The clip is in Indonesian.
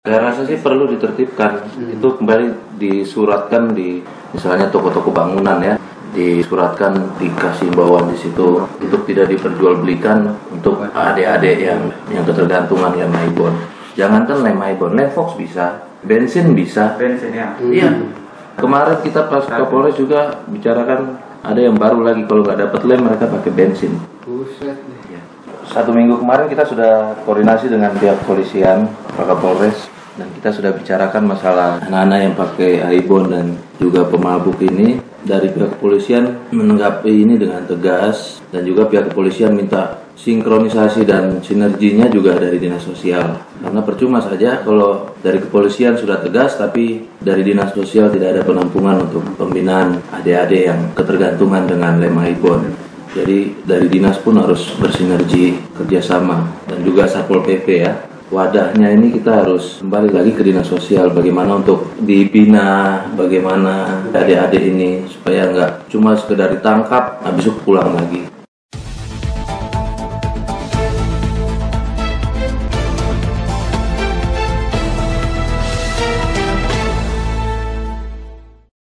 Saya rasa sih perlu ditertibkan. Itu kembali disuratkan di misalnya toko-toko bangunan ya disuratkan dikasih himbauan di situ untuk tidak diperjualbelikan untuk adik-adik yang yang ketergantungan yang maibon. Jangankan lem maibon, lem Fox bisa, bensin bisa. bensin ya Iya. Kemarin kita pas Kapolres juga bicarakan ada yang baru lagi kalau nggak dapat lem mereka pakai bensin. Buset. Iya. Satu minggu kemarin kita sudah koordinasi dengan pihak polisian, Pak Kapolres, dan kita sudah bicarakan masalah anak-anak yang pakai aibon dan juga pemabuk ini. Dari pihak kepolisian menanggapi ini dengan tegas dan juga pihak kepolisian minta sinkronisasi dan sinerginya juga dari dinas sosial. Karena percuma saja kalau dari kepolisian sudah tegas tapi dari dinas sosial tidak ada penampungan untuk pembinaan adik-adik yang ketergantungan dengan lem aibon. Jadi dari dinas pun harus bersinergi kerjasama dan juga satpol pp ya. Wadahnya ini kita harus kembali lagi ke dinas sosial bagaimana untuk dibina, bagaimana adik-adik ini supaya nggak cuma sekedar ditangkap habis itu pulang lagi.